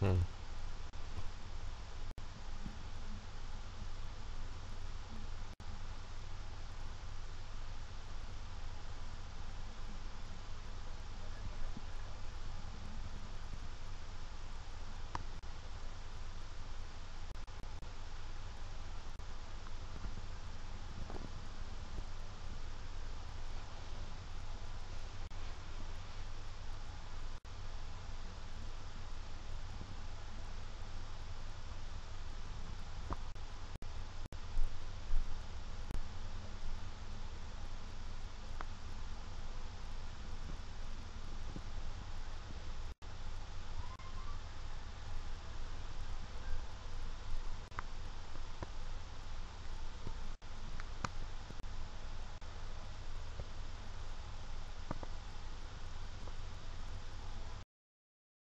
Hmm.